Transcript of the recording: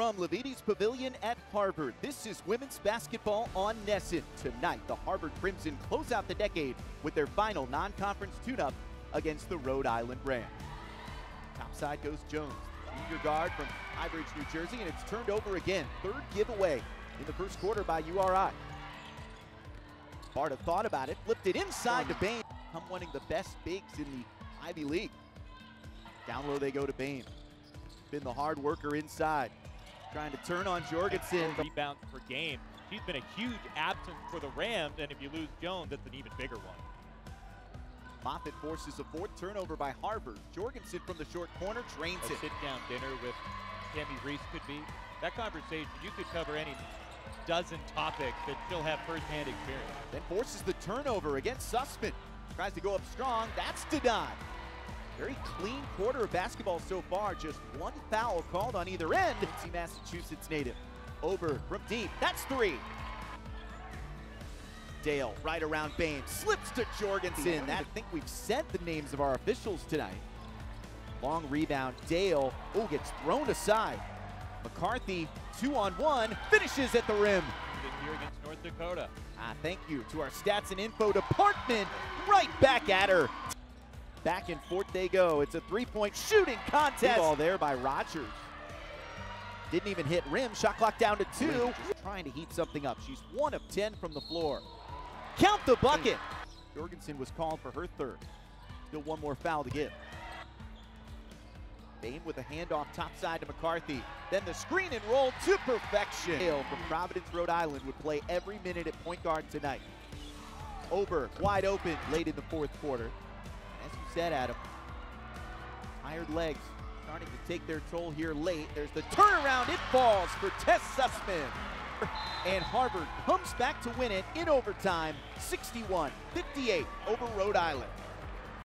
from Lavietes Pavilion at Harvard. This is women's basketball on NESN. Tonight, the Harvard Crimson close out the decade with their final non-conference tune-up against the Rhode Island Rams. Topside goes Jones, junior guard from Highbridge, New Jersey, and it's turned over again. Third giveaway in the first quarter by URI. Barta thought about it, flipped it inside to Bain. I'm one of the best bigs in the Ivy League. Down low they go to Bain. Been the hard worker inside. Trying to turn on Jorgensen. rebounds per game. She's been a huge absence for the Rams, and if you lose Jones, that's an even bigger one. Moffitt forces a fourth turnover by Harvard. Jorgensen from the short corner drains A it. sit-down dinner with Tammi Reiss could be. That conversation, you could cover any dozen topics that she'll have firsthand experience. Then forces the turnover against Sussman. Tries to go up strong. That's denied. Very clean quarter of basketball so far. Just one foul called on either end. Quincy, Massachusetts native. Ober from deep. That's three. Dale right around Bain. Slips to Jorgensen. That, I think we've said the names of our officials tonight. Long rebound. Dale. Oh, gets thrown aside. McCarthy, two on one, finishes at the rim. This year against North Dakota. Ah, thank you to our stats and info department. Right back at her. Back and forth they go. It's a three-point shooting contest. Ball there by Rogers. Didn't even hit rim. Shot clock down to two. Just trying to heat something up. She's one of 10 from the floor. Count the bucket. Jorgensen was called for her third. Still one more foul to give. Bain with a handoff topside to McCarthy. Then the screen and roll to perfection. Hale from Providence, Rhode Island would play every minute at point guard tonight. Ober wide open late in the fourth quarter. You said, Adam, tired legs starting to take their toll here late. There's the turnaround. It falls for Tess Sussman. And Harvard comes back to win it in overtime, 61-58 over Rhode Island.